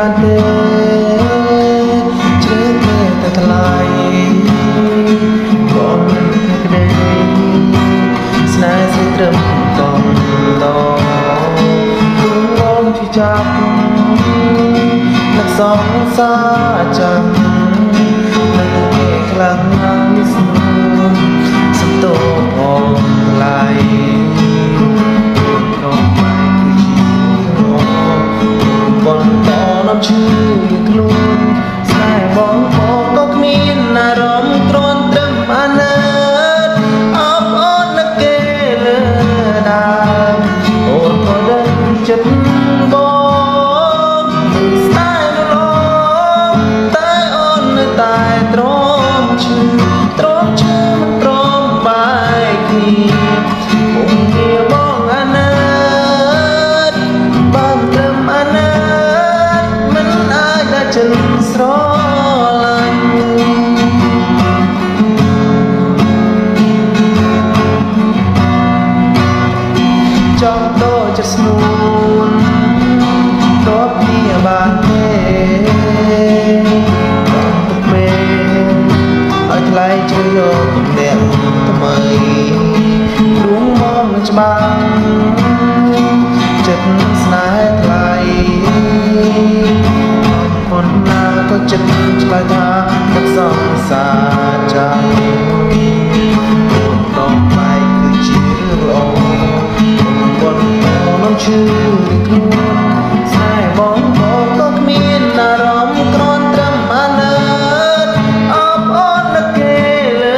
ចប់គ្នាបានទេជ្រើទេតែថ្លៃក៏មិនក្តីស្នេហ៍ស្រីត្រឹមតងឡគុំងំពីចាប់នឹកសងសាចាំ ស្រឡាញ់ចង់ដូចចិត្តស្នួនតបពីបានទេបងទុកមេឲ្យថ្លៃជួយយកទំនាក់ថ្មីរួងមកនឹ ក៏ចិត្តច្បាស់ថាមិនសងសាចាំតំបែកគឺជារឿងល្អមិនវល់មិនជឿខ្លួនខ្សែបងបងក៏គ្មានអារម្មណ៍ក្រន់ត្រឹមអាណិតអបអរនឹកគេលើ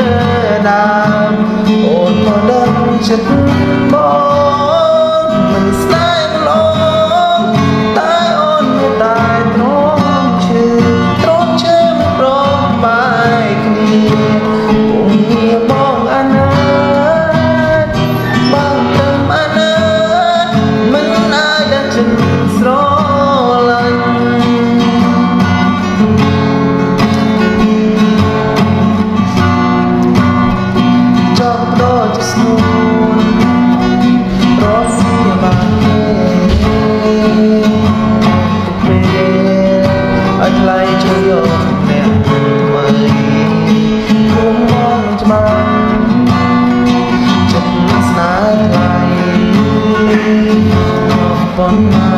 ដើមអូនក៏ដឹងចិត្ត upon my